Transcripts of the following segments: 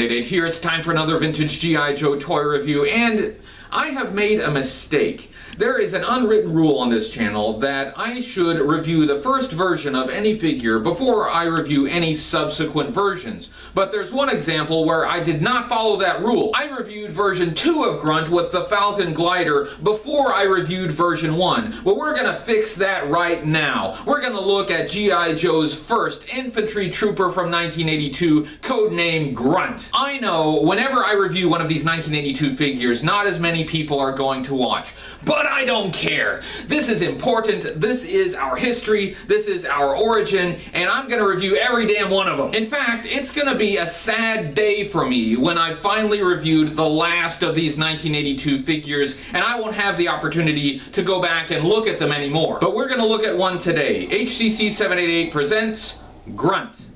everybody, Hooded Cobra Commander 788 here. It's time for another vintage G.I. Joe toy review, and I have made a mistake. There is an unwritten rule on this channel that I should review the first version of any figure before I review any subsequent versions. But there's one example where I did not follow that rule. I reviewed version 2 of Grunt with the Falcon Glider before I reviewed version 1. Well, we're going to fix that right now. We're going to look at G.I. Joe's first infantry trooper from 1982, codenamed Grunt. I know whenever I review one of these 1982 figures, not as many people are going to watch. But I don't care. This is important. This is our history. This is our origin. And I'm going to review every damn one of them. In fact, it's going to be a sad day for me when I finally reviewed the last of these 1982 figures and I won't have the opportunity to go back and look at them anymore. But we're going to look at one today. HCC 788 presents Grunt.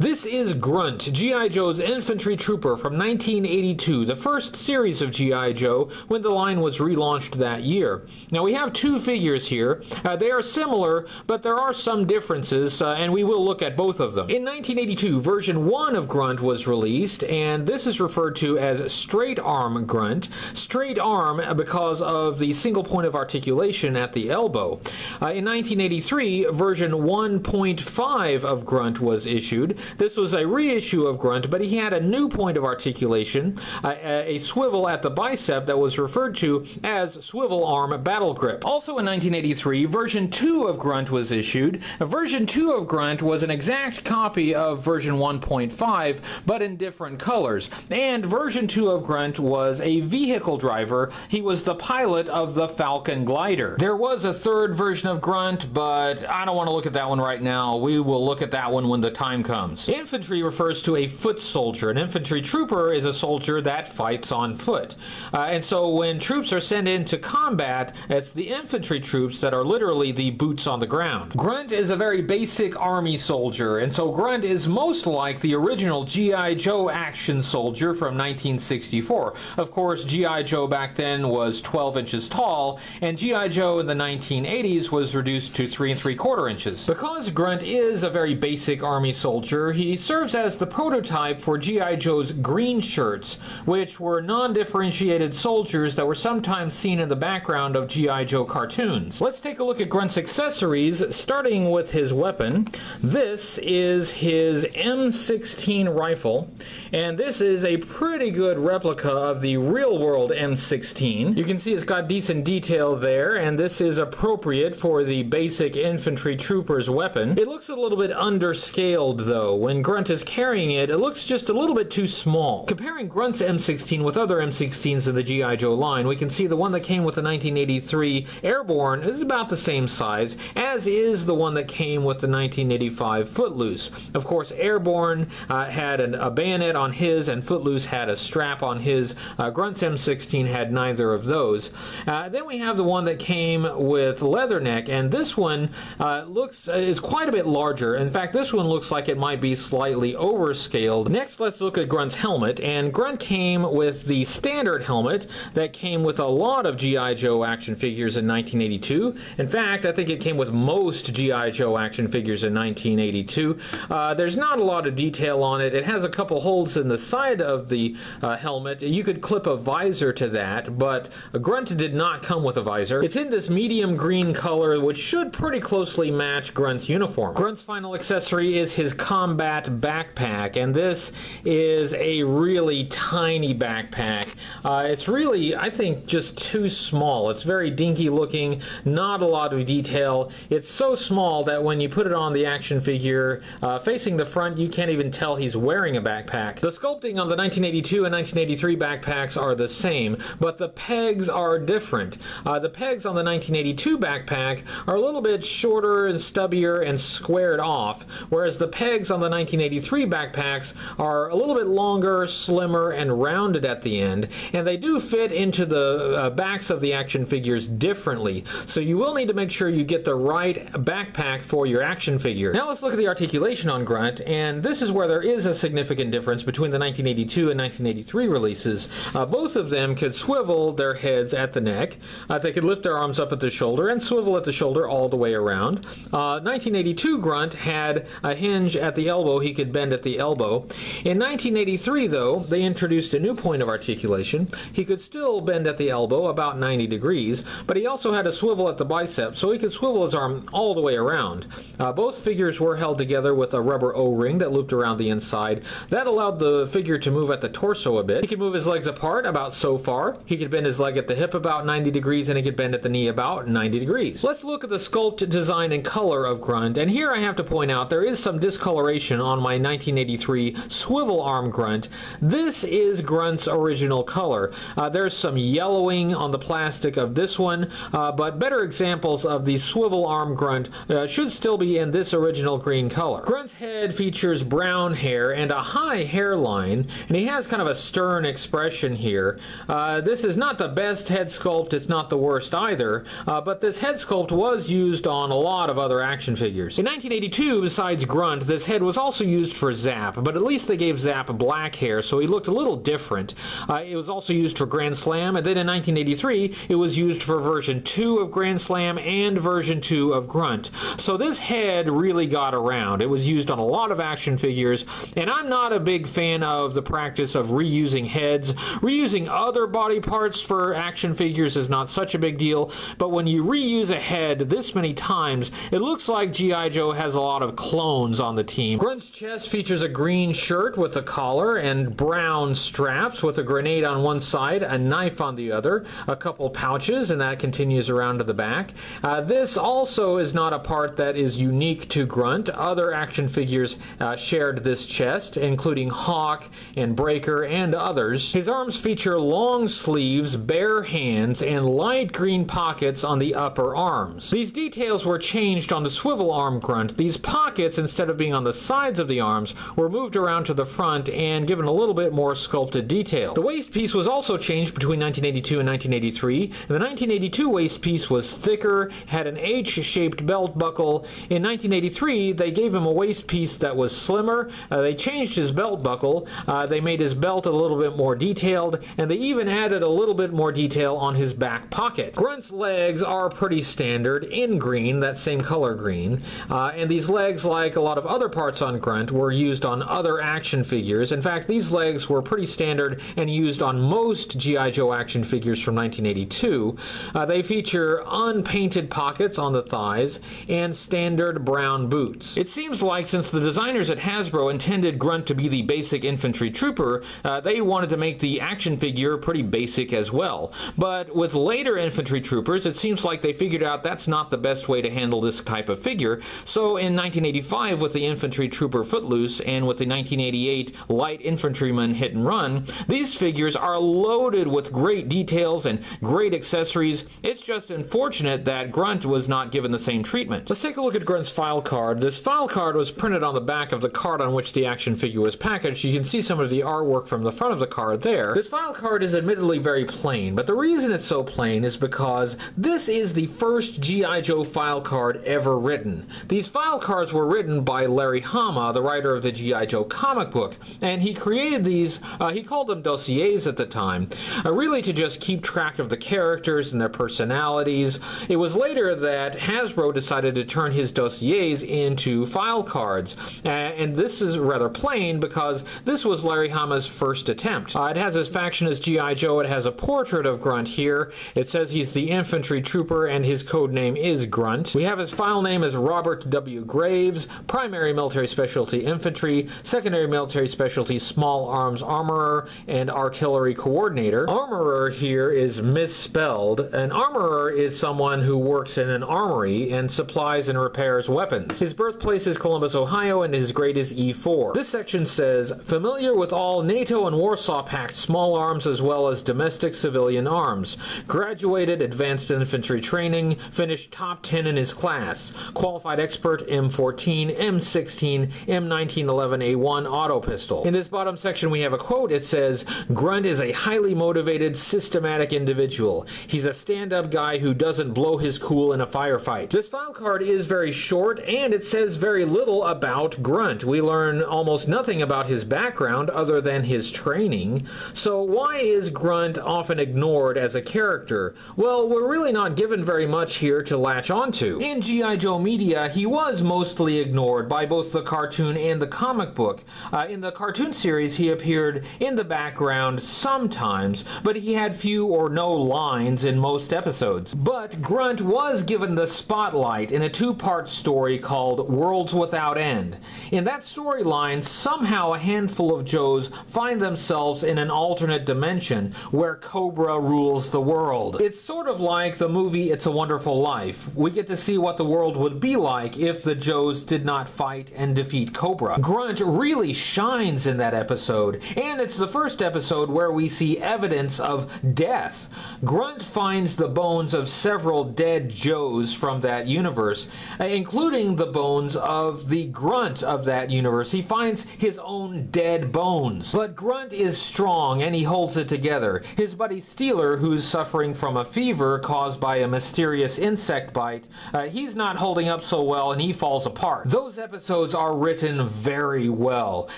This is Grunt, G.I. Joe's infantry trooper from 1982, the first series of G.I. Joe when the line was relaunched that year. Now we have two figures here. Uh, they are similar, but there are some differences, uh, and we will look at both of them. In 1982, version 1 of Grunt was released, and this is referred to as straight arm Grunt. Straight arm because of the single point of articulation at the elbow. Uh, in 1983, version 1.5 of Grunt was issued. This was a reissue of Grunt, but he had a new point of articulation, uh, a swivel at the bicep that was referred to as swivel arm battle grip. Also in 1983, version 2 of Grunt was issued. Version 2 of Grunt was an exact copy of version 1.5, but in different colors. And version 2 of Grunt was a vehicle driver. He was the pilot of the Falcon glider. There was a third version of Grunt, but I don't want to look at that one right now. We will look at that one when the time comes. Infantry refers to a foot soldier. An infantry trooper is a soldier that fights on foot. Uh, and so when troops are sent into combat, it's the infantry troops that are literally the boots on the ground. Grunt is a very basic army soldier, and so Grunt is most like the original G.I. Joe action soldier from 1964. Of course, G.I. Joe back then was 12 inches tall, and G.I. Joe in the 1980s was reduced to 3 and 3 quarter inches. Because Grunt is a very basic army soldier, he serves as the prototype for G.I. Joe's green shirts, which were non-differentiated soldiers that were sometimes seen in the background of G.I. Joe cartoons. Let's take a look at Grunt's accessories, starting with his weapon. This is his M16 rifle, and this is a pretty good replica of the real-world M16. You can see it's got decent detail there, and this is appropriate for the basic infantry trooper's weapon. It looks a little bit underscaled, though, when Grunt is carrying it, it looks just a little bit too small. Comparing Grunt's M16 with other M16s in the G.I. Joe line, we can see the one that came with the 1983 Airborne is about the same size, as is the one that came with the 1985 Footloose. Of course, Airborne uh, had an, a bayonet on his, and Footloose had a strap on his. Uh, Grunt's M16 had neither of those. Uh, then we have the one that came with Leatherneck, and this one uh, looks is quite a bit larger. In fact, this one looks like it might be be slightly overscaled. Next, let's look at Grunt's helmet, and Grunt came with the standard helmet that came with a lot of G.I. Joe action figures in 1982. In fact, I think it came with most G.I. Joe action figures in 1982. Uh, there's not a lot of detail on it. It has a couple holes in the side of the uh, helmet. You could clip a visor to that, but Grunt did not come with a visor. It's in this medium green color, which should pretty closely match Grunt's uniform. Grunt's final accessory is his combat combat backpack, and this is a really tiny backpack. Uh, it's really, I think, just too small. It's very dinky looking, not a lot of detail. It's so small that when you put it on the action figure uh, facing the front, you can't even tell he's wearing a backpack. The sculpting on the 1982 and 1983 backpacks are the same, but the pegs are different. Uh, the pegs on the 1982 backpack are a little bit shorter and stubbier and squared off, whereas the pegs on the 1983 backpacks are a little bit longer, slimmer, and rounded at the end, and they do fit into the uh, backs of the action figures differently. So you will need to make sure you get the right backpack for your action figure. Now let's look at the articulation on Grunt, and this is where there is a significant difference between the 1982 and 1983 releases. Uh, both of them could swivel their heads at the neck. Uh, they could lift their arms up at the shoulder and swivel at the shoulder all the way around. 1982 uh, Grunt had a hinge at the elbow, he could bend at the elbow. In 1983, though, they introduced a new point of articulation. He could still bend at the elbow about 90 degrees, but he also had a swivel at the bicep, so he could swivel his arm all the way around. Uh, both figures were held together with a rubber O-ring that looped around the inside. That allowed the figure to move at the torso a bit. He could move his legs apart about so far. He could bend his leg at the hip about 90 degrees, and he could bend at the knee about 90 degrees. Let's look at the sculpt, design, and color of Grunt, and here I have to point out there is some discoloration on my 1983 swivel arm Grunt. This is Grunt's original color. Uh, there's some yellowing on the plastic of this one, uh, but better examples of the swivel arm Grunt uh, should still be in this original green color. Grunt's head features brown hair and a high hairline, and he has kind of a stern expression here. Uh, this is not the best head sculpt, it's not the worst either, uh, but this head sculpt was used on a lot of other action figures. In 1982, besides Grunt, this head was also used for Zap, but at least they gave Zap black hair, so he looked a little different. Uh, it was also used for Grand Slam, and then in 1983, it was used for version 2 of Grand Slam and version 2 of Grunt. So this head really got around. It was used on a lot of action figures, and I'm not a big fan of the practice of reusing heads. Reusing other body parts for action figures is not such a big deal, but when you reuse a head this many times, it looks like G.I. Joe has a lot of clones on the team. Grunt's chest features a green shirt with a collar and brown straps with a grenade on one side, a knife on the other, a couple pouches, and that continues around to the back. Uh, this also is not a part that is unique to Grunt. Other action figures uh, shared this chest, including Hawk and Breaker and others. His arms feature long sleeves, bare hands, and light green pockets on the upper arms. These details were changed on the swivel arm Grunt. These pockets, instead of being on the sides of the arms, were moved around to the front and given a little bit more sculpted detail. The waist piece was also changed between 1982 and 1983. The 1982 waist piece was thicker, had an H-shaped belt buckle. In 1983, they gave him a waist piece that was slimmer. Uh, they changed his belt buckle. Uh, they made his belt a little bit more detailed, and they even added a little bit more detail on his back pocket. Grunt's legs are pretty standard in green, that same color green, uh, and these legs, like a lot of other parts on Grunt, were used on other action figures. In fact, these legs were pretty standard and used on most G.I. Joe action figures from 1982. Uh, they feature unpainted pockets on the thighs and standard brown boots. It seems like since the designers at Hasbro intended Grunt to be the basic infantry trooper, uh, they wanted to make the action figure pretty basic as well. But with later infantry troopers, it seems like they figured out that's not the best way to handle this type of figure. So in 1985, with the infantry trooper Footloose and with the 1988 light infantryman Hit and Run, these figures are loaded with great details and great accessories. It's just unfortunate that Grunt was not given the same treatment. Let's take a look at Grunt's file card. This file card was printed on the back of the card on which the action figure was packaged. You can see some of the artwork from the front of the card there. This file card is admittedly very plain, but the reason it's so plain is because this is the first G.I. Joe file card ever written. These file cards were written by Larry Hama, the writer of the G.I. Joe comic book, and he created these, uh, he called them dossiers at the time, uh, really to just keep track of the characters and their personalities. It was later that Hasbro decided to turn his dossiers into file cards, uh, and this is rather plain because this was Larry Hama's first attempt. Uh, it has his faction as G.I. Joe, it has a portrait of Grunt here, it says he's the infantry trooper and his code name is Grunt. We have his file name as Robert W. Graves, primary military specialty infantry, secondary military specialty small arms armorer, and artillery coordinator. Armorer here is misspelled. An armorer is someone who works in an armory and supplies and repairs weapons. His birthplace is Columbus, Ohio, and his grade is E4. This section says, familiar with all NATO and Warsaw Pact small arms as well as domestic civilian arms. Graduated advanced infantry training, finished top 10 in his class. Qualified expert M14, M16, M1911A1 auto pistol. In this bottom section we have a quote. It says, Grunt is a highly motivated, systematic individual. He's a stand-up guy who doesn't blow his cool in a firefight. This file card is very short and it says very little about Grunt. We learn almost nothing about his background other than his training. So why is Grunt often ignored as a character? Well, we're really not given very much here to latch onto. In G.I. Joe media, he was mostly ignored by both the the cartoon and the comic book. Uh, in the cartoon series, he appeared in the background sometimes, but he had few or no lines in most episodes. But Grunt was given the spotlight in a two part story called Worlds Without End. In that storyline, somehow a handful of Joes find themselves in an alternate dimension where Cobra rules the world. It's sort of like the movie It's a Wonderful Life. We get to see what the world would be like if the Joes did not fight and defeat Cobra. Grunt really shines in that episode, and it's the first episode where we see evidence of death. Grunt finds the bones of several dead Joes from that universe, including the bones of the Grunt of that universe. He finds his own dead bones. But Grunt is strong and he holds it together. His buddy Steeler, who's suffering from a fever caused by a mysterious insect bite, uh, he's not holding up so well and he falls apart. Those episodes are written very well.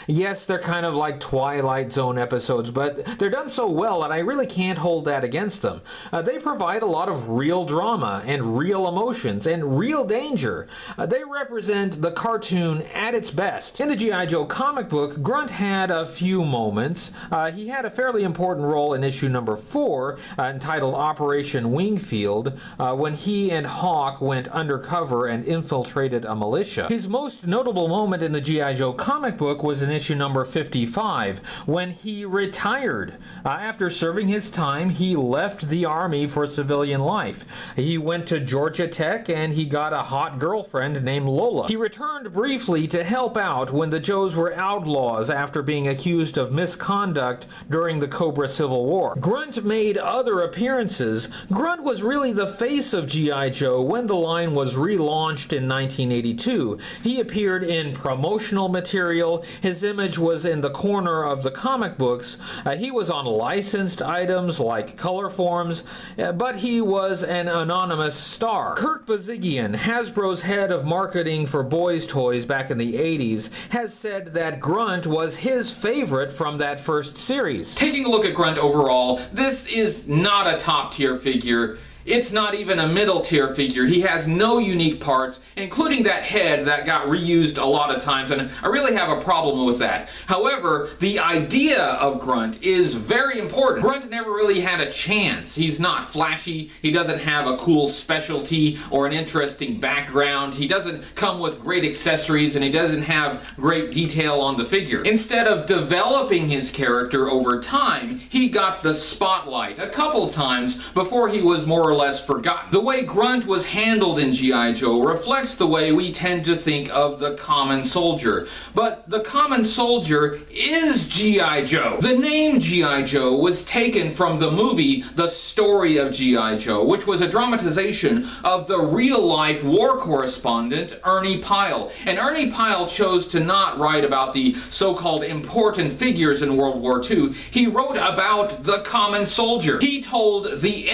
Yes, they're kind of like Twilight Zone episodes, but they're done so well that I really can't hold that against them. Uh, they provide a lot of real drama and real emotions and real danger. Uh, they represent the cartoon at its best. In the G.I. Joe comic book, Grunt had a few moments. Uh, he had a fairly important role in issue number four, uh, entitled Operation Wingfield, uh, when he and Hawk went undercover and infiltrated a militia. His most notable moment in the G.I. Joe comic book was in issue number 55, when he retired. Uh, after serving his time, he left the army for civilian life. He went to Georgia Tech and he got a hot girlfriend named Lola. He returned briefly to help out when the Joes were outlaws after being accused of misconduct during the Cobra Civil War. Grunt made other appearances. Grunt was really the face of G.I. Joe when the line was relaunched in 1982. He appeared in promotional material. His image was in the corner of the comic books. Uh, he was on licensed items like Colorforms, uh, but he was an anonymous star. Kirk Bozigian, Hasbro's head of marketing for boys' toys back in the 80s, has said that Grunt was his favorite from that first series. Taking a look at Grunt overall, this is not a top tier figure. It's not even a middle tier figure. He has no unique parts, including that head that got reused a lot of times, and I really have a problem with that. However, the idea of Grunt is very important. Grunt never really had a chance. He's not flashy, he doesn't have a cool specialty or an interesting background, he doesn't come with great accessories, and he doesn't have great detail on the figure. Instead of developing his character over time, he got the spotlight a couple times before he was more or less forgotten. The way Grunt was handled in G.I. Joe reflects the way we tend to think of the common soldier. But the common soldier is G.I. Joe. The name G.I. Joe was taken from the movie The Story of G.I. Joe, which was a dramatization of the real-life war correspondent Ernie Pyle. And Ernie Pyle chose to not write about the so-called important figures in World War II. He wrote about the common soldier. He told the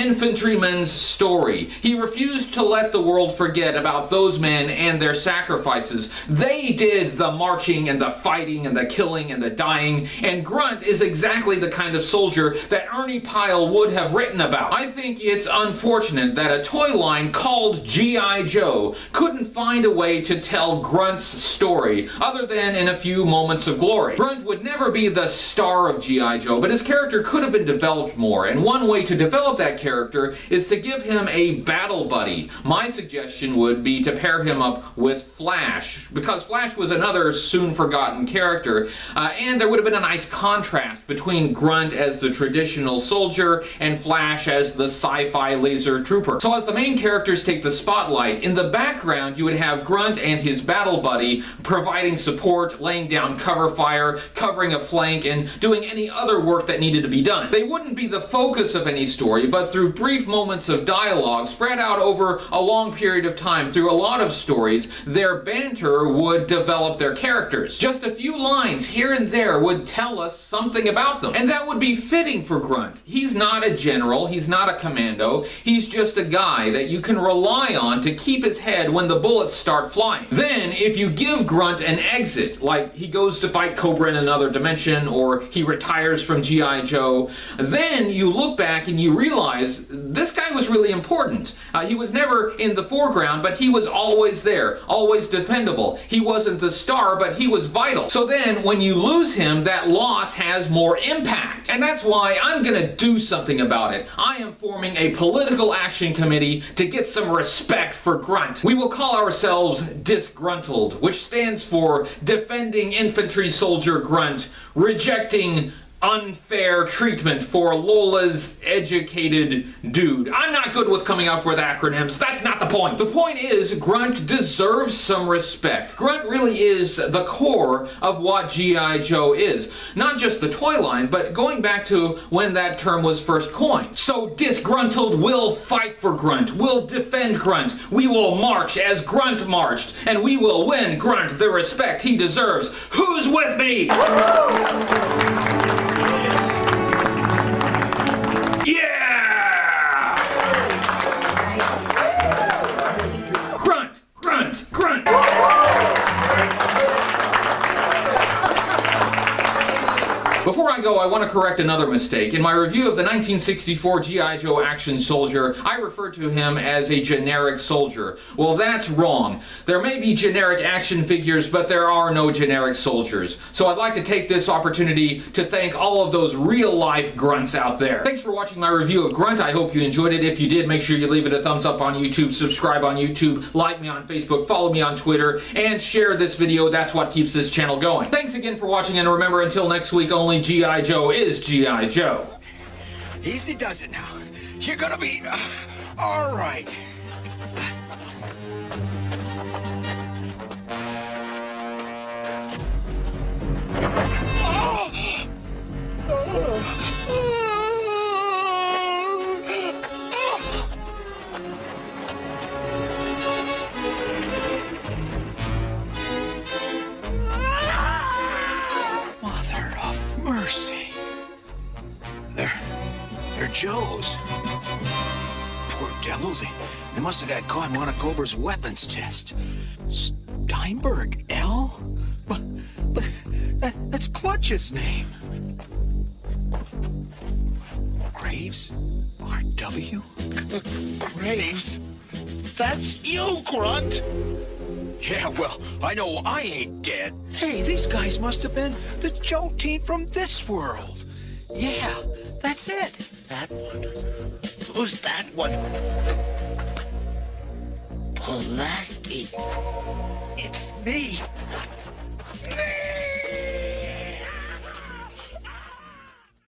infantryman's story. He refused to let the world forget about those men and their sacrifices. They did the marching and the fighting and the killing and the dying, and Grunt is exactly the kind of soldier that Ernie Pyle would have written about. I think it's unfortunate that a toy line called G.I. Joe couldn't find a way to tell Grunt's story, other than in a few moments of glory. Grunt would never be the star of G.I. Joe, but his character could have been developed more, and one way to develop that character is to give him a battle buddy. My suggestion would be to pair him up with Flash, because Flash was another soon forgotten character, uh, and there would have been a nice contrast between Grunt as the traditional soldier and Flash as the sci-fi laser trooper. So as the main characters take the spotlight, in the background you would have Grunt and his battle buddy providing support, laying down cover fire, covering a flank, and doing any other work that needed to be done. They wouldn't be the focus of any story, but through brief moments of dialogue spread out over a long period of time through a lot of stories, their banter would develop their characters. Just a few lines here and there would tell us something about them. And that would be fitting for Grunt. He's not a general, he's not a commando, he's just a guy that you can rely on to keep his head when the bullets start flying. Then, if you give Grunt an exit, like he goes to fight Cobra in another dimension, or he retires from G.I. Joe, then you look back and you realize this guy was really important. Uh, he was never in the foreground, but he was always there, always dependable. He wasn't the star, but he was vital. So then, when you lose him, that loss has more impact. And that's why I'm gonna do something about it. I am forming a political action committee to get some respect for Grunt. We will call ourselves Disgruntled, which stands for Defending Infantry Soldier Grunt, Rejecting unfair treatment for Lola's educated dude. I'm not good with coming up with acronyms. That's not the point. The point is Grunt deserves some respect. Grunt really is the core of what G.I. Joe is. Not just the toy line, but going back to when that term was first coined. So disgruntled will fight for Grunt. We'll defend Grunt. We will march as Grunt marched. And we will win Grunt the respect he deserves. Who's with me? Before I go, I want to correct another mistake. In my review of the 1964 G.I. Joe action soldier, I referred to him as a generic soldier. Well, that's wrong. There may be generic action figures, but there are no generic soldiers. So I'd like to take this opportunity to thank all of those real-life grunts out there. Thanks for watching my review of Grunt. I hope you enjoyed it. If you did, make sure you leave it a thumbs up on YouTube, subscribe on YouTube, like me on Facebook, follow me on Twitter, and share this video. That's what keeps this channel going. Thanks again for watching, and remember, until next week, only only G.I. Joe is G.I. Joe. Easy does it now. You're gonna be uh, all right. They, must have got caught in one of Cobra's weapons test. Steinberg L? But, but that, that's Clutch's name. Graves? R.W.? Graves? That's you, Grunt! Yeah, well, I know I ain't dead. Hey, these guys must have been the Joe team from this world. Yeah, that's it. That one? Who's that one? Pulaski. It's me.